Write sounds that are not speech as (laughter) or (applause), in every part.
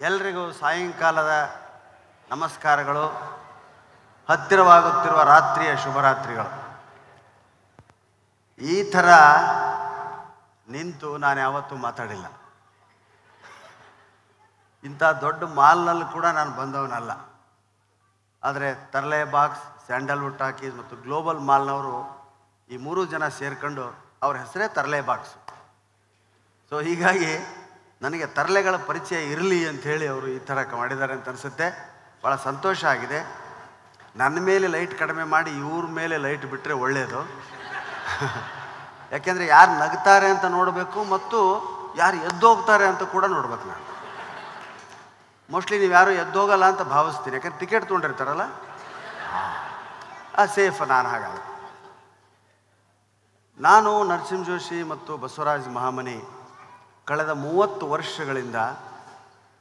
ಎಲ್ರಿಗೂ ಸಾಯಂಕಾಲದ ನಮಸ್ಕಾರಗಳು. ಹತ್ತಿರವಾಗುತ್ತಿರುವ ರಾತ್ರಿಯ ಶುಭರಾತ್ರಿಗಳು. ಈ ಥರ ನಿಂತು ನಾನು ಯಾವತ್ತೂ ಮಾತಾಡಿಲ್ಲ. ಇಂಥ ದೊಡ್ಡ ಮಾಲ್ನಲ್ಲಿ ಕೂಡ ನಾನು ಬಂದವನಲ್ಲ. ಆದರೆ ತರಲೆ ಬಾಕ್ಸ್ ಸ್ಯಾಂಡಲ್ವುಡ್ ಟಾಕೀಸ್ ಮತ್ತು ಗ್ಲೋಬಲ್ ಮಾಲ್ನವರು ಈ ಮೂರು ಜನ ಸೇರ್ಕೊಂಡು ಅವ್ರ ಹೆಸರೇ ತರಲೆ ಬಾಕ್ಸು. ಸೊ ಹೀಗಾಗಿ ನನಗೆ ತರಲೆಗಳ ಪರಿಚಯ ಇರಲಿ ಅಂಥೇಳಿ ಅವರು ಈ ಥರ ಮಾಡಿದ್ದಾರೆ ಅಂತ ಅನಿಸುತ್ತೆ. ಭಾಳ ಸಂತೋಷ ಆಗಿದೆ. ನನ್ನ ಮೇಲೆ ಲೈಟ್ ಕಡಿಮೆ ಮಾಡಿ ಇವ್ರ ಮೇಲೆ ಲೈಟ್ ಬಿಟ್ಟರೆ ಒಳ್ಳೆಯದು (laughs) ಯಾಕೆಂದರೆ ಯಾರು ನಗ್ತಾರೆ ಅಂತ ನೋಡಬೇಕು ಮತ್ತು ಯಾರು ಎದ್ದೋಗ್ತಾರೆ ಅಂತ ಕೂಡ ನೋಡ್ಬೇಕು ನಾನು. ಮೋಸ್ಟ್ಲಿ ನೀವು ಯಾರು ಎದ್ದೋಗಲ್ಲ ಅಂತ ಭಾವಿಸ್ತೀನಿ ಯಾಕಂದ್ರೆ ಟಿಕೆಟ್ ತೊಗೊಂಡಿರ್ತಾರಲ್ಲ? ಆ ಸೇಫ್ ನಾನು ಹಾಗಾದ್ರೆ. ನಾನು ನರಸಿಂಹ ಜೋಶಿ ಮತ್ತು ಬಸವರಾಜ್ ಮಹಾಮನಿ ಕಳೆದ ಮೂವತ್ತು ವರ್ಷಗಳಿಂದ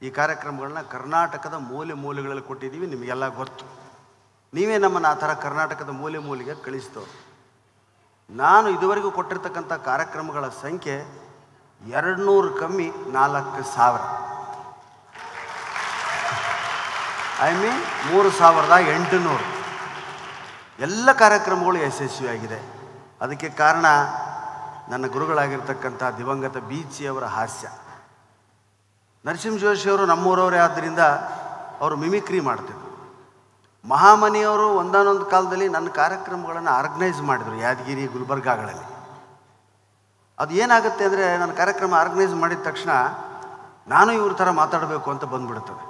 ಈ ಕಾರ್ಯಕ್ರಮಗಳನ್ನ ಕರ್ನಾಟಕದ ಮೂಲೆ ಮೂಲೆಗಳಲ್ಲಿ ಕೊಟ್ಟಿದ್ದೀವಿ, ನಿಮಗೆಲ್ಲ ಗೊತ್ತು. ನೀವೇ ನಮ್ಮನ್ನು ಆ ಥರ ಕರ್ನಾಟಕದ ಮೂಲೆ ಮೂಲೆಗೆ ಕಳಿಸ್ತವ್ರು. ನಾನು ಇದುವರೆಗೂ ಕೊಟ್ಟಿರ್ತಕ್ಕಂಥ ಕಾರ್ಯಕ್ರಮಗಳ ಸಂಖ್ಯೆ ಎರಡು ನೂರು ಕಮ್ಮಿ ನಾಲ್ಕು ಸಾವಿರ. ಐ ಮೀನ್ ಮೂರು ಸಾವಿರದ ಎಂಟುನೂರು. ಎಲ್ಲ ಕಾರ್ಯಕ್ರಮಗಳು ಯಶಸ್ವಿಯಾಗಿದೆ ಅದಕ್ಕೆ ಕಾರಣ ನನ್ನ ಗುರುಗಳಾಗಿರ್ತಕ್ಕಂಥ ದಿವಂಗತ ಬೀಚಿಯವರ ಹಾಸ್ಯ. ನರಸಿಂಹ ಜೋಶಿಯವರು ನಮ್ಮೂರವರೇ ಆದ್ದರಿಂದ ಅವರು ಮಿಮಿಕ್ರಿ ಮಾಡ್ತಿದ್ರು. ಮಹಾಮನಿಯವರು ಒಂದಾನೊಂದು ಕಾಲದಲ್ಲಿ ನನ್ನ ಕಾರ್ಯಕ್ರಮಗಳನ್ನು ಆರ್ಗನೈಸ್ ಮಾಡಿದರು ಯಾದಗಿರಿ ಗುಲ್ಬರ್ಗಾಗಳಲ್ಲಿ. ಅದು ಏನಾಗುತ್ತೆ ಅಂದರೆ ನನ್ನ ಕಾರ್ಯಕ್ರಮ ಆರ್ಗನೈಸ್ ಮಾಡಿದ ತಕ್ಷಣ ನಾನು ಇವ್ರ ಥರ ಮಾತಾಡಬೇಕು ಅಂತ ಬಂದ್ಬಿಡ್ತದೆ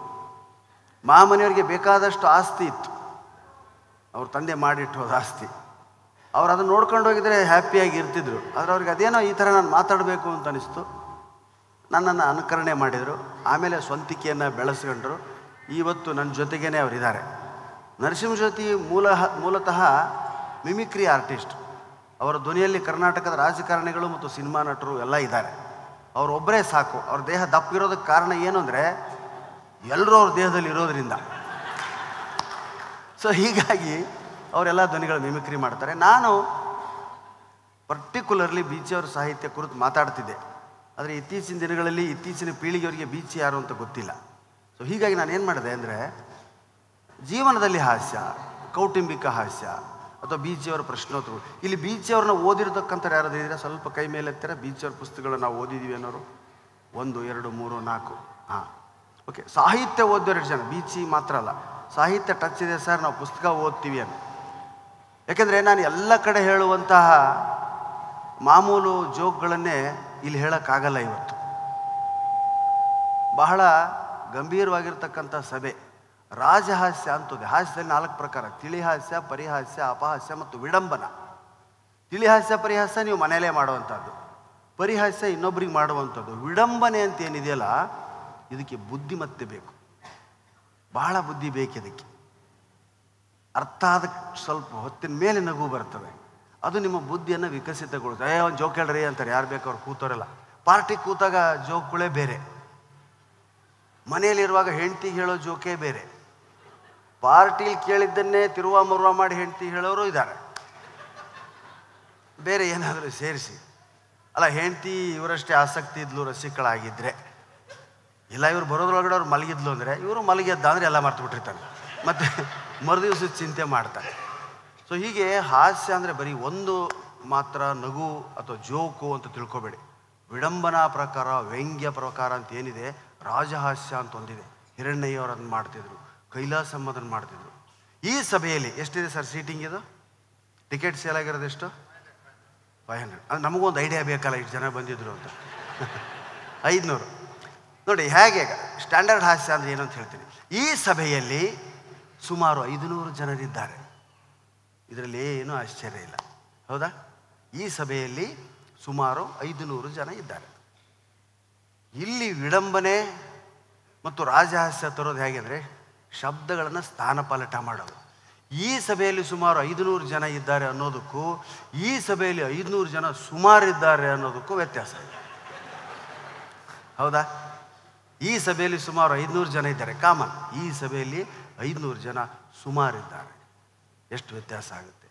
ಮಹಾಮನಿಯವರಿಗೆ ಬೇಕಾದಷ್ಟು ಆಸ್ತಿ ಇತ್ತು. ಅವ್ರ ತಂದೆ ಮಾಡಿಟ್ಟು ಆಸ್ತಿ. ಅವ್ರು ಅದನ್ನು ನೋಡ್ಕೊಂಡು ಹೋಗಿದ್ರೆ ಹ್ಯಾಪಿಯಾಗಿ ಇರ್ತಿದ್ರು. ಆದರೆ ಅವ್ರಿಗೆ ಅದೇನೋ ಈ ಥರ ನಾನು ಮಾತಾಡಬೇಕು ಅಂತ ಅನಿಸ್ತು. ನನ್ನನ್ನು ಅನುಕರಣೆ ಮಾಡಿದರು. ಆಮೇಲೆ ಸ್ವಂತಿಕೆಯನ್ನು ಬೆಳೆಸ್ಕೊಂಡ್ರು. ಇವತ್ತು ನನ್ನ ಜೊತೆಗೇ ಅವರಿದ್ದಾರೆ ನರಸಿಂಹಜ್ಯೋತಿ ಮೂಲ ಮೂಲತಃ ಮಿಮಿಕ್ರಿ ಆರ್ಟಿಸ್ಟ್ ಅವರ ಧ್ವನಿಯಲ್ಲಿ ಕರ್ನಾಟಕದ ರಾಜಕಾರಣಿಗಳು ಮತ್ತು ಸಿನಿಮಾ ನಟರು ಎಲ್ಲ ಇದ್ದಾರೆ ಅವರೊಬ್ಬರೇ ಸಾಕು. ಅವ್ರ ದೇಹ ದಪ್ಪಿರೋದಕ್ಕೆ ಕಾರಣ ಏನು ಅಂದರೆ ಎಲ್ಲರೂ ಅವ್ರ ದೇಹದಲ್ಲಿ ಇರೋದ್ರಿಂದ. ಸೊ ಹೀಗಾಗಿ ಅವರೆಲ್ಲ ಧ್ವನಿಗಳ ಮಿಮಿಕ್ರಿ ಮಾಡ್ತಾರೆ. ನಾನು ಪರ್ಟಿಕ್ಯುಲರ್ಲಿ ಬೀಚಿಯವರ ಸಾಹಿತ್ಯ ಕುರಿತು ಮಾತಾಡ್ತಿದ್ದೆ. ಆದರೆ ಇತ್ತೀಚಿನ ದಿನಗಳಲ್ಲಿ ಇತ್ತೀಚಿನ ಪೀಳಿಗೆಯವರಿಗೆ ಬೀಚಿ ಯಾರು ಅಂತ ಗೊತ್ತಿಲ್ಲ. ಸೊ ಹೀಗಾಗಿ ನಾನು ಏನು ಮಾಡಿದೆ ಅಂದರೆ, ಜೀವನದಲ್ಲಿ ಹಾಸ್ಯ, ಕೌಟುಂಬಿಕ ಹಾಸ್ಯ, ಅಥವಾ ಬೀಚಿಯವರ ಪ್ರಶ್ನೋತ್ತರಗಳು. ಇಲ್ಲಿ ಬೀಚಿಯವ್ರನ್ನ ಓದಿರತಕ್ಕಂಥ ಯಾರಾದ್ರೂ ಇದ್ದರೆ ಸ್ವಲ್ಪ ಕೈ ಮೇಲೆ ಎತ್ತರ ಬೀಚಿಯವ್ರ ಪುಸ್ತಕಗಳನ್ನ ನಾವು ಓದಿದ್ದೀವಿ ಅನ್ನೋರು. ಒಂದು, ಎರಡು, ಮೂರು, ನಾಲ್ಕು. ಹಾಂ. ಓಕೆ ಸಾಹಿತ್ಯ ಓದೋರು ಜನ ಬೀಚಿ ಮಾತ್ರ ಅಲ್ಲ. ಸಾಹಿತ್ಯ ಟಚ್ ಇದೆ ಸರ್, ನಾವು ಪುಸ್ತಕ ಓದ್ತೀವಿ ಅಂತ. ಯಾಕೆಂದರೆ ನಾನು ಎಲ್ಲ ಕಡೆ ಹೇಳುವಂತಹ ಮಾಮೂಲು ಜೋಕ್ಗಳನ್ನೇ ಇಲ್ಲಿ ಹೇಳೋಕ್ಕಾಗಲ್ಲ ಇವತ್ತು. ಬಹಳ ಗಂಭೀರವಾಗಿರ್ತಕ್ಕಂಥ ಸಭೆ. ರಾಜಹಾಸ್ಯ ಅಂತದೆ ಹಾಸ್ಯದಲ್ಲಿ ನಾಲ್ಕು ಪ್ರಕಾರ. ತಿಳಿಹಾಸ್ಯ, ಪರಿಹಾಸ್ಯ, ಅಪಹಾಸ್ಯ ಮತ್ತು ವಿಡಂಬನ. ತಿಳಿಹಾಸ್ಯ, ಪರಿಹಾಸ್ಯ ನೀವು ಮನೆಯಲ್ಲೇ ಮಾಡುವಂಥದ್ದು. ಪರಿಹಾಸ್ಯ ಇನ್ನೊಬ್ರಿಗೆ ಮಾಡುವಂಥದ್ದು. ವಿಡಂಬನೆ ಅಂತ ಏನಿದೆಯಲ್ಲ ಇದಕ್ಕೆ ಬುದ್ಧಿಮತ್ತೆ ಬೇಕು. ಬಹಳ ಬುದ್ಧಿ ಬೇಕು ಇದಕ್ಕೆ. ಅರ್ಥ ಆದ ಸ್ವಲ್ಪ ಹೊತ್ತಿನ ಮೇಲೆ ನಗು ಬರ್ತವೆ. ಅದು ನಿಮ್ಮ ಬುದ್ಧಿಯನ್ನು ವಿಕಸಿತಗೊಳ್ತದೆ ಏ, ಒಂದು ಜೋಕ್ ಹೇಳ್ರಿ ಅಂತಾರೆ. ಯಾರು ಬೇಕು ಅವ್ರು ಕೂತೋರಲ್ಲ ಪಾರ್ಟಿ ಕೂತಾಗ ಜೋಕ್ಗಳೇ ಬೇರೆ. ಮನೆಯಲ್ಲಿರುವಾಗ ಹೆಂಡ್ತಿಗೆ ಹೇಳೋ ಜೋಕೇ ಬೇರೆ. ಪಾರ್ಟಿಲಿ ಕೇಳಿದ್ದನ್ನೇ ತಿರುವ ಮರುವ ಮಾಡಿ ಹೆಂಡತಿ ಹೇಳೋರು ಇದ್ದಾರೆ. ಬೇರೆ ಏನಾದರೂ ಸೇರಿಸಿ. ಅಲ್ಲ, ಹೆಂಡತಿ ಇವರಷ್ಟೇ ಆಸಕ್ತಿ ಇದ್ಲು ರಸಿಕಳಾಗಿದ್ದರೆ ಇಲ್ಲ, ಇವ್ರು ಬರೋದ್ರೊಳಗಡೆ ಅವ್ರು ಮಲಗಿದ್ಲು ಅಂದರೆ ಇವರು ಮಲಗಿದ್ದ ಅಂದರೆ ಎಲ್ಲ ಮರ್ತು ಬಿಟ್ಟಿರ್ತಾನೆ ಮತ್ತು ಮರುದಿವ್ಸದ ಚಿಂತೆ ಮಾಡ್ತಾರೆ. ಸೊ ಹೀಗೆ ಹಾಸ್ಯ ಅಂದರೆ ಬರೀ ಒಂದು ಮಾತ್ರ ನಗು ಅಥವಾ ಜೋಕು ಅಂತ ತಿಳ್ಕೊಬೇಡಿ. ವಿಡಂಬನಾ ಪ್ರಕಾರ, ವ್ಯಂಗ್ಯ ಪ್ರಕಾರ ಅಂತ ಏನಿದೆ, ರಾಜಹಾಸ್ಯ ಅಂತ ಒಂದಿದೆ. ಹಿರಣ್ಣಯ್ಯವ್ರು ಅದನ್ನು ಮಾಡ್ತಿದ್ರು ಕೈಲಾಸಮ್ಮ ಅದನ್ನು ಮಾಡ್ತಿದ್ರು. ಈ ಸಭೆಯಲ್ಲಿ ಎಷ್ಟಿದೆ ಸರ್ ಸೀಟಿಂಗ್ ಇದು? ಟಿಕೆಟ್ ಸೇಲ್ ಆಗಿರೋದು ಎಷ್ಟು? ಫೈವ್ ಹಂಡ್ರೆಡ್ ಅದು ನಮಗೂ ಒಂದು ಐಡಿಯಾ ಬೇಕಲ್ಲ, ಇಷ್ಟು ಜನ ಬಂದಿದ್ರು ಅಂತ. (laughs) ಐದುನೂರು. ನೋಡಿ, ಹೇಗೆ ಸ್ಟ್ಯಾಂಡರ್ಡ್ ಹಾಸ್ಯ ಅಂದರೆ ಏನು ಅಂತ ಹೇಳ್ತೀನಿ. ಈ ಸಭೆಯಲ್ಲಿ ಸುಮಾರು ಐದುನೂರು ಜನರಿದ್ದಾರೆ. ಇದರಲ್ಲಿ ಏನೂ ಆಶ್ಚರ್ಯ ಇಲ್ಲ. ಹೌದಾ? ಈ ಸಭೆಯಲ್ಲಿ ಸುಮಾರು ಐದುನೂರು ಜನ ಇದ್ದಾರೆ. ಇಲ್ಲಿ ವಿಡಂಬನೆ ಮತ್ತು ರಾಜಹಾಸ್ಯ ತರೋದು ಹೇಗೆ ಅಂದರೆ, ಶಬ್ದಗಳನ್ನು ಸ್ಥಾನಪಲಟ ಮಾಡೋದು. ಈ ಸಭೆಯಲ್ಲಿ ಸುಮಾರು ಐದುನೂರು ಜನ ಇದ್ದಾರೆ ಅನ್ನೋದಕ್ಕೂ, ಈ ಸಭೆಯಲ್ಲಿ ಐದುನೂರು ಜನ ಸುಮಾರು ಇದ್ದಾರೆ ಅನ್ನೋದಕ್ಕೂ ವ್ಯತ್ಯಾಸ. ಹೌದಾ? ಈ ಸಭೆಯಲ್ಲಿ ಸುಮಾರು ಐದುನೂರು ಜನ ಇದ್ದಾರೆ. ಕಾಮನ್. ಈ ಸಭೆಯಲ್ಲಿ ಐದುನೂರು ಜನ ಸುಮಾರಿದ್ದಾರೆ. ಎಷ್ಟು ವ್ಯತ್ಯಾಸ ಆಗುತ್ತೆ?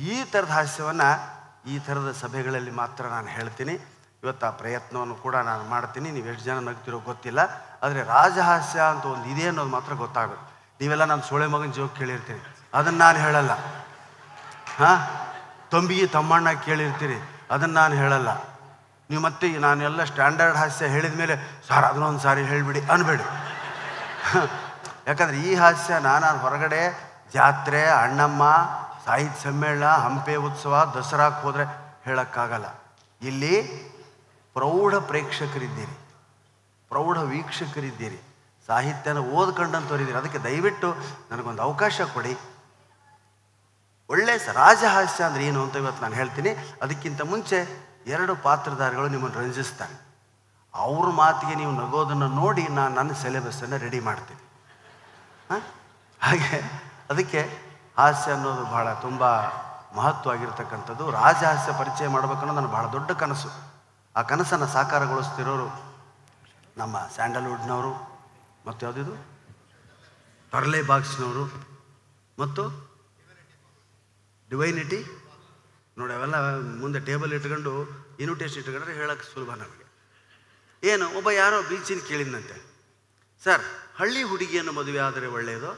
ಈ ಥರದ ಹಾಸ್ಯವನ್ನು ಈ ಥರದ ಸಭೆಗಳಲ್ಲಿ ಮಾತ್ರ ನಾನು ಹೇಳ್ತೀನಿ. ಇವತ್ತು ಆ ಪ್ರಯತ್ನವನ್ನು ಕೂಡ ನಾನು ಮಾಡ್ತೀನಿ. ನೀವು ಎಷ್ಟು ಜನ ನಗ್ತಿರೋ ಗೊತ್ತಿಲ್ಲ. ಆದರೆ ರಾಜಹಾಸ್ಯ ಅಂತ ಒಂದು ಇದೆ ಅನ್ನೋದು ಮಾತ್ರ ಗೊತ್ತಾಗುತ್ತೆ. ನೀವೆಲ್ಲ ನಾನು ಸೋಳೆ ಮಗನ ಜೋಕ್ ಕೇಳಿರ್ತೀರಿ. ಅದನ್ನು ನಾನು ಹೇಳಲ್ಲ. ಹಾಂ? ತಂಬಿಗೆ ತಮ್ಮಣ್ಣ ಕೇಳಿರ್ತೀರಿ. ಅದನ್ನು ನಾನು ಹೇಳಲ್ಲ. ನೀವು ಮತ್ತೆ ನಾನೆಲ್ಲ ಸ್ಟ್ಯಾಂಡರ್ಡ್ ಹಾಸ್ಯ ಹೇಳಿದ ಮೇಲೆ, ಸರ್, ಅದನ್ನೊಂದು ಸಾರಿ ಹೇಳಿಬಿಡಿ ಅನ್ಬೇಡಿ. (laughs) ಯಾಕಂದ್ರೆ ಈ ಹಾಸ್ಯ ನಾನು ಹೊರಗಡೆ, ಜಾತ್ರೆ, ಅಣ್ಣಮ್ಮ, ಸಾಹಿತ್ಯ ಸಮ್ಮೇಳನ, ಹಂಪೆ ಉತ್ಸವ ದಸರಾಕ್ಕೆ ಹೋದರೆ ಹೇಳೋಕ್ಕಾಗಲ್ಲ. ಇಲ್ಲಿ ಪ್ರೌಢ ಪ್ರೇಕ್ಷಕರಿದ್ದೀರಿ. ಪ್ರೌಢ ವೀಕ್ಷಕರಿದ್ದೀರಿ. ಸಾಹಿತ್ಯನ ಓದ್ಕೊಂಡಂಥವ್ರಿದ್ದೀರಿ ಅದಕ್ಕೆ ದಯವಿಟ್ಟು ನನಗೊಂದು ಅವಕಾಶ ಕೊಡಿ. ಒಳ್ಳೆ ರಾಜ ರಾಜಹಾಸ್ಯ ಅಂದ್ರೆ ಏನು ಅಂತ ಇವತ್ತು ನಾನು ಹೇಳ್ತೀನಿ. ಅದಕ್ಕಿಂತ ಮುಂಚೆ ಎರಡು ಪಾತ್ರಧಾರಿಗಳು ನಿಮ್ಮನ್ನು ರಂಜಿಸ್ತಾರೆ. ಅವ್ರ ಮಾತಿಗೆ ನೀವು ನಗೋದನ್ನು ನೋಡಿ ನಾನು ನನ್ನ ಸಿಲೆಬಸ್ಸನ್ನು ರೆಡಿ ಮಾಡ್ತೀನಿ. ಹಾಗೆ ಅದಕ್ಕೆ ಹಾಸ್ಯ ಅನ್ನೋದು ಬಹಳ ತುಂಬ ಮಹತ್ವ ಆಗಿರ್ತಕ್ಕಂಥದ್ದು ರಾಜಹಾಸ್ಯ ಪರಿಚಯ ಮಾಡಬೇಕನ್ನೋದು ನನ್ನ ಬಹಳ ದೊಡ್ಡ ಕನಸು. ಆ ಕನಸನ್ನು ಸಾಕಾರಗೊಳಿಸ್ತಿರೋರು ನಮ್ಮ ಸ್ಯಾಂಡಲ್ವುಡ್ನವರು ಮತ್ತು ಯಾವುದಿದು? ಪರ್ಲೆ ಬಾಕ್ಸ್ನವರು ಮತ್ತು ಡಿವೈನಿಟಿ ನೋಡಿ ಅವೆಲ್ಲ ಮುಂದೆ ಟೇಬಲ್ ಇಟ್ಕೊಂಡು ಇನ್ವಿಟೇಷನ್ ಇಟ್ಕೊಂಡ್ರೆ ಹೇಳಕ್ಕೆ ಸುಲಭ ನಮಗೆ ಏನು ಒಬ್ಬ ಯಾರೋ ಬೀಚಿನ ಕೇಳಿದ್ನಂತೆ ಸರ್ ಹಳ್ಳಿ ಹುಡುಗಿಯನ್ನು ಮದುವೆ ಆದರೆ ಒಳ್ಳೆಯದು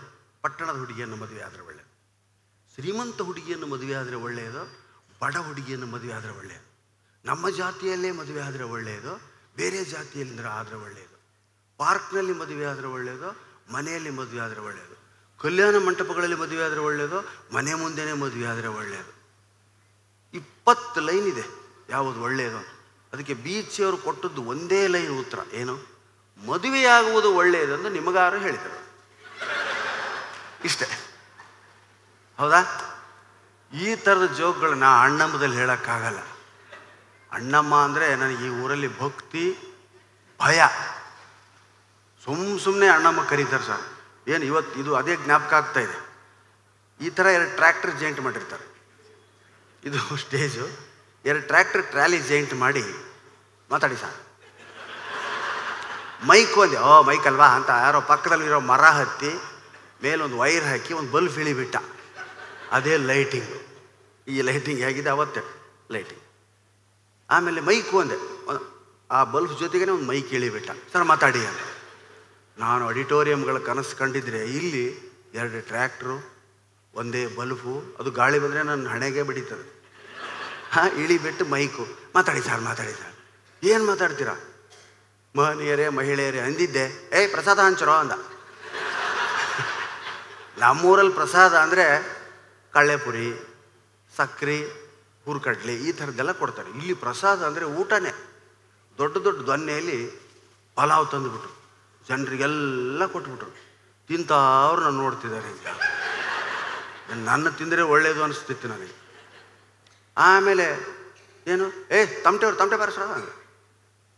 ಪಟ್ಟಣದ ಹುಡುಗಿಯನ್ನು ಮದುವೆ ಆದರೆ ಒಳ್ಳೆಯದು ಶ್ರೀಮಂತ ಹುಡುಗಿಯನ್ನು ಮದುವೆ ಆದರೆ ಒಳ್ಳೆಯದು ಬಡ ಹುಡುಗಿಯನ್ನು ಮದುವೆ ಆದರೆ ಒಳ್ಳೆಯದು ನಮ್ಮ ಜಾತಿಯಲ್ಲೇ ಮದುವೆ ಆದರೆ ಒಳ್ಳೆಯದು ಬೇರೆ ಜಾತಿಯಲ್ಲಿಂದ್ರೆ ಆದರೆ ಒಳ್ಳೆಯದು ಪಾರ್ಕ್ನಲ್ಲಿ ಮದುವೆ ಆದರೆ ಒಳ್ಳೆಯದು ಮನೆಯಲ್ಲಿ ಮದುವೆ ಆದರೆ ಒಳ್ಳೆಯದು ಕಲ್ಯಾಣ ಮಂಟಪಗಳಲ್ಲಿ ಮದುವೆ ಆದರೆ ಒಳ್ಳೆಯದು ಮನೆ ಮುಂದೆನೇ ಮದುವೆ ಆದರೆ ಒಳ್ಳೆಯದು ಇಪ್ಪತ್ತು ಲೈನ್ ಇದೆ. ಯಾವುದು ಒಳ್ಳೆಯದು. ಅದಕ್ಕೆ ಬೀಚಿಯವರು ಕೊಟ್ಟದ್ದು ಒಂದೇ ಲೈನ್ ಉತ್ತರ. ಏನು? ಮದುವೆಯಾಗುವುದು ಒಳ್ಳೆಯದೆಂದು ನಿಮಗಾರು ಹೇಳಿದರು. ಇಷ್ಟೇ. ಹೌದಾ? ಈ ಥರದ ಜೋಕ್ಗಳನ್ನ ಅಣ್ಣಮ್ಮದಲ್ಲಿ ಹೇಳೋಕ್ಕಾಗಲ್ಲ. ಅಣ್ಣಮ್ಮ ಅಂದರೆ ನನಗೆ ಈ ಊರಲ್ಲಿ ಭಕ್ತಿ, ಭಯ. ಸುಮ್ ಸುಮ್ಮನೆ ಅಣ್ಣಮ್ಮ ಕರೀತಾರೆ ಸರ್. ಏನು ಇವತ್ತು ಇದು ಅದೇ ಜ್ಞಾಪಕ ಆಗ್ತಾ ಇದೆ. ಈ ಥರ ಎರಡು ಟ್ರ್ಯಾಕ್ಟರ್ ಜಾಯಿಂಟ್ ಮಾಡಿರ್ತಾರೆ. ಇದು ಸ್ಟೇಜು. ಎರಡು ಟ್ರ್ಯಾಕ್ಟರ್ ಟ್ರಾಲಿ ಜೈಂಟ್ ಮಾಡಿ ಮಾತಾಡಿ ಸರ್. ಮೈಕ್ ಒಂದೆ, ಓ, ಮೈಕ್ ಅಲ್ವಾ ಅಂತ ಯಾರೋ ಪಕ್ಕದಲ್ಲಿರೋ ಮರ ಹತ್ತಿ, ಮೇಲೊಂದು ವೈರ್ ಹಾಕಿ ಒಂದು ಬಲ್ಬ್ ಇಳಿಬಿಟ್ಟ. ಅದೇ ಲೈಟಿಂಗು. ಈ ಲೈಟಿಂಗ್ ಹೇಗಿದೆ ಅವತ್ತೇ? ಲೈಟಿಂಗ್. ಆಮೇಲೆ ಮೈಕ್ ಒಂದೆ ಆ ಬಲ್ಬ್ ಜೊತೆಗೇ ಒಂದು ಮೈಕ್ ಇಳಿಬಿಟ್ಟ. ಸರ್, ಮಾತಾಡಿ ಅಂತ. ನಾನು ಆಡಿಟೋರಿಯಂಗಳ ಕನಸು ಕಂಡಿದ್ರೆ ಇಲ್ಲಿ ಎರಡು ಟ್ರ್ಯಾಕ್ಟ್ರು ಒಂದೇ ಬಲ್ಬು, ಅದು ಗಾಳಿ ಬಂದರೆ ನನ್ನ ಹಣೆಗೆ ಬಿಡೀತದೆ. ಹಾಂ ಇಳಿಬಿಟ್ಟು ಮೈಕು. ಮಾತಾಡಿ ಸರ್ ಮಾತಾಡಿ ಸರ್. ಏನು ಮಾತಾಡ್ತೀರಾ? ಮಹನೀಯರೇ, ಮಹಿಳೆಯರೇ ಅಂದಿದ್ದೆ. ಏಯ್ ಪ್ರಸಾದ ಹಂಚರೋ ಅಂದ. ನಮ್ಮೂರಲ್ಲಿ ಪ್ರಸಾದ ಅಂದರೆ ಕಳ್ಳೆಪುರಿ ಸಕ್ಕರೆ ಹುರ್ಕಡ್ಲಿ ಈ ಥರದ್ದೆಲ್ಲ ಕೊಡ್ತಾರೆ. ಇಲ್ಲಿ ಪ್ರಸಾದ ಅಂದರೆ ಊಟನೇ. ದೊಡ್ಡ ದೊಡ್ಡ ದೊನ್ನೆಯಲ್ಲಿ ಪಲಾವ್ ತಂದುಬಿಟ್ರು. ಜನರಿಗೆಲ್ಲ ಕೊಟ್ಬಿಟ್ರು. ತಿಂತಾವ್ರು ನಾನು ನೋಡ್ತಿದ್ದಾರೆ ಈಗ. ನನ್ನ ತಿಂದರೆ ಒಳ್ಳೇದು ಅನಿಸ್ತಿತ್ತು ನನಗೆ. ಆಮೇಲೆ ಏನು? ಏ ತಮಟೆವ್ರು ತಮಟೆ ಬಾರಿಸ್ರ?